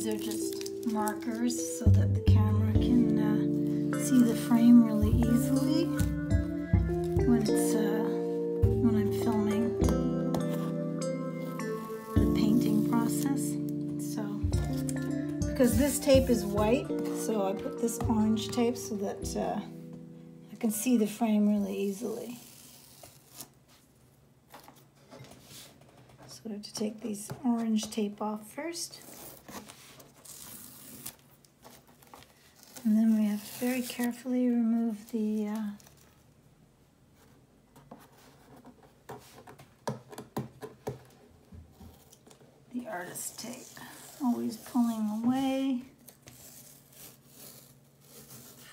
these are just markers so that the camera can uh, see the frame really easily when it's uh, when I'm filming the painting process. So because this tape is white, so I put this orange tape so that uh, I can see the frame really easily. So I have to take these orange tape off first. And then we have to very carefully remove the uh, the artist tape. Always pulling away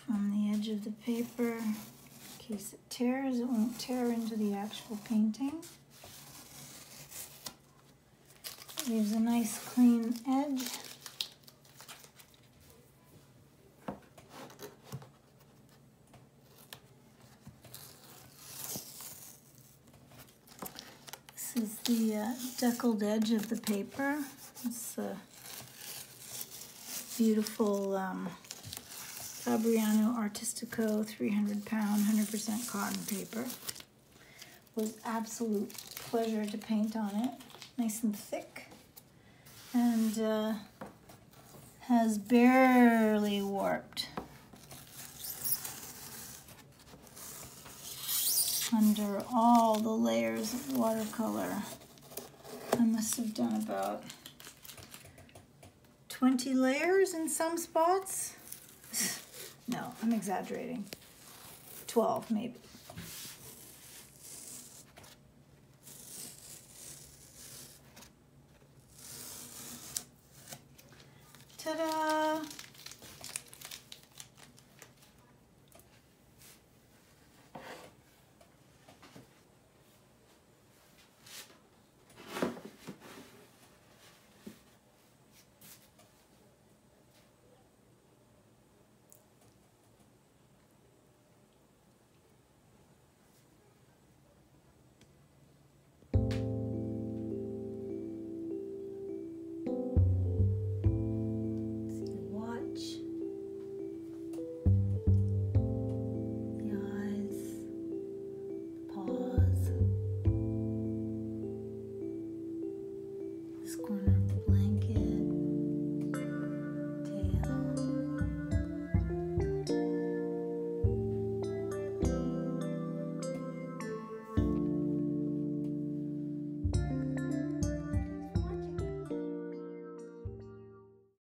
from the edge of the paper. In case it tears, it won't tear into the actual painting. Leaves a nice clean edge. Is the uh, deckled edge of the paper. It's a beautiful um, Fabriano Artistico 300 pound 100% cotton paper. Was absolute pleasure to paint on it. Nice and thick and uh, has barely warped under all the layers of watercolor. I must have done about 20 layers in some spots. no, I'm exaggerating. 12 maybe. Ta-da! Squirm blanket.